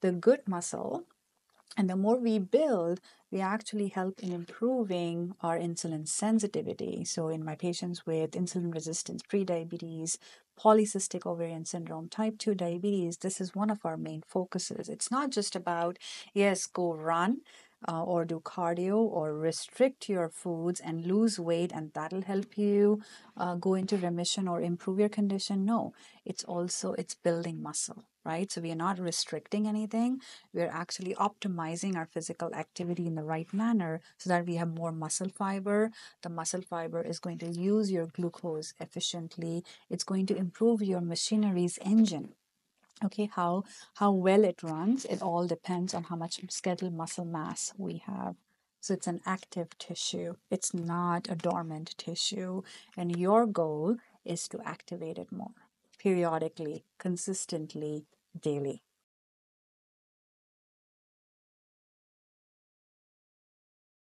the good muscle and the more we build, we actually help in improving our insulin sensitivity. So, in my patients with insulin resistance, prediabetes, polycystic ovarian syndrome, type 2 diabetes, this is one of our main focuses. It's not just about, yes, go run, uh, or do cardio or restrict your foods and lose weight and that'll help you uh, go into remission or improve your condition? No. It's also it's building muscle right? So we are not restricting anything. We're actually optimizing our physical activity in the right manner so that we have more muscle fiber. The muscle fiber is going to use your glucose efficiently. It's going to improve your machinery's engine okay how how well it runs it all depends on how much skeletal muscle mass we have. So it's an active tissue it's not a dormant tissue and your goal is to activate it more periodically consistently daily